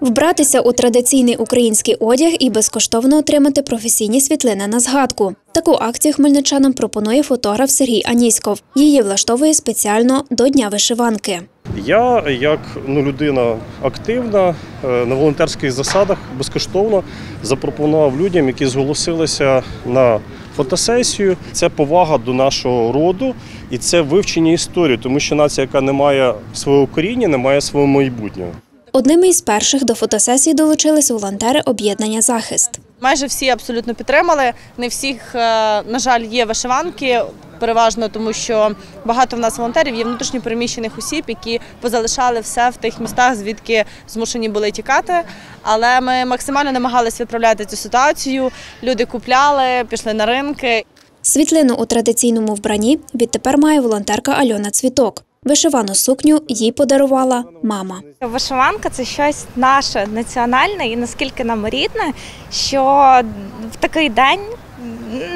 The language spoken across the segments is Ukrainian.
Вбратися у традиційний український одяг і безкоштовно отримати професійні світлини на згадку. Таку акцію хмельничанам пропонує фотограф Сергій Аніськов. Її влаштовує спеціально до Дня вишиванки. Я, як ну, людина активна, е, на волонтерських засадах безкоштовно запропонував людям, які зголосилися на фотосесію. Це повага до нашого роду і це вивчення історії, тому що нація, яка не має свого коріння, не має свого майбутнього. Одними із перших до фотосесії долучились волонтери об'єднання Захист. Майже всі абсолютно підтримали. Не всіх, е, на жаль, є вишиванки. Переважно тому, що багато в нас волонтерів є внутрішньо переміщених осіб, які позалишали все в тих містах, звідки змушені були тікати. Але ми максимально намагалися виправляти цю ситуацію. Люди купляли, пішли на ринки. Світлину у традиційному вбранні відтепер має волонтерка Альона Цвіток. Вишивану сукню їй подарувала мама. Вишиванка це щось наше національне і наскільки нам рідне, що в такий день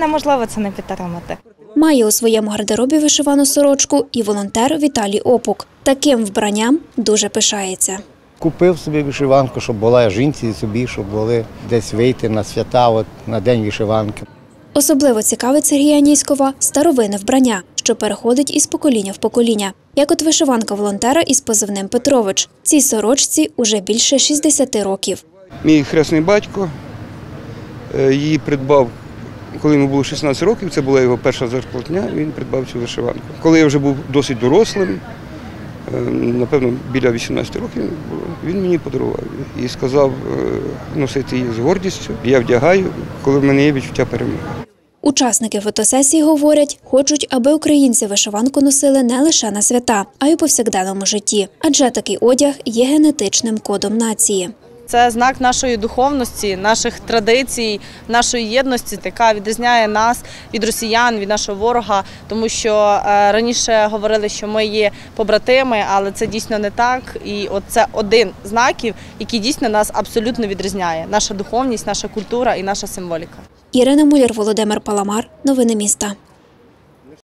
неможливо це не підтримати. Має у своєму гардеробі вишивану сорочку і волонтер Віталій Опук. Таким вбранням дуже пишається. Купив собі вишиванку, щоб була жінці і собі, щоб були десь вийти на свята, от, на день вишиванки. Особливо цікавить Сергія Аніськова старовинне вбрання, що переходить із покоління в покоління. Як от вишиванка волонтера із позивним Петрович. Цій сорочці уже більше 60 років. Мій хресний батько е, її придбав, коли йому було 16 років, це була його перша зарплатня, він придбав цю вишиванку. Коли я вже був досить дорослим, е, напевно, біля 18 років він мені подарував і сказав е, носити її з гордістю. Я вдягаю, коли в мене є відчуття перемоги. Учасники фотосесії говорять, хочуть, аби українці вишиванку носили не лише на свята, а й у повсякденному житті. Адже такий одяг є генетичним кодом нації. Це знак нашої духовності, наших традицій, нашої єдності, яка відрізняє нас від росіян, від нашого ворога. Тому що е, раніше говорили, що ми є побратими, але це дійсно не так. І от це один з знаків, який дійсно нас абсолютно відрізняє: наша духовність, наша культура і наша символіка. Ірина Муляр, Володимир Паламар. Новини міста.